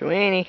Joanie.